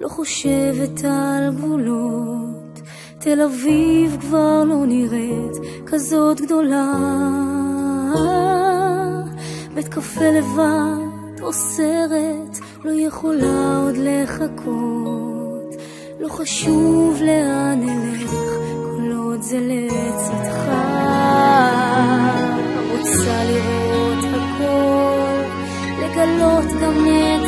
לא חושבת על גבולות. תל אביב כבר לא נראית כזאת גדולה. בית קפה לבד או סרט לא יכולה עוד לחכות. לא חשוב לאן נלך, כל עוד זה לצדך. רוצה לראות הכל, לגלות גם את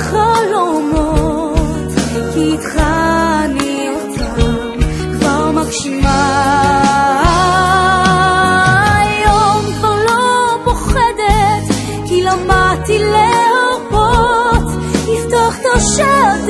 החלומות, כי איתך אני כבר מגשימה. היום כבר לא כי למדתי להרפות, לפתוח את השדרך